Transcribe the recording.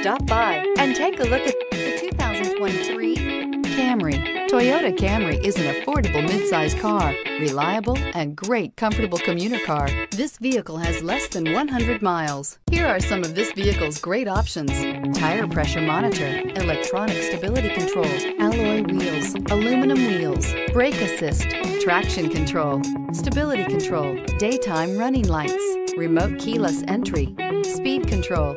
Stop by and take a look at the 2023 Camry. Toyota Camry is an affordable midsize car, reliable and great comfortable commuter car. This vehicle has less than 100 miles. Here are some of this vehicle's great options. Tire pressure monitor, electronic stability control, alloy wheels, aluminum wheels, brake assist, traction control, stability control, daytime running lights, remote keyless entry, speed control.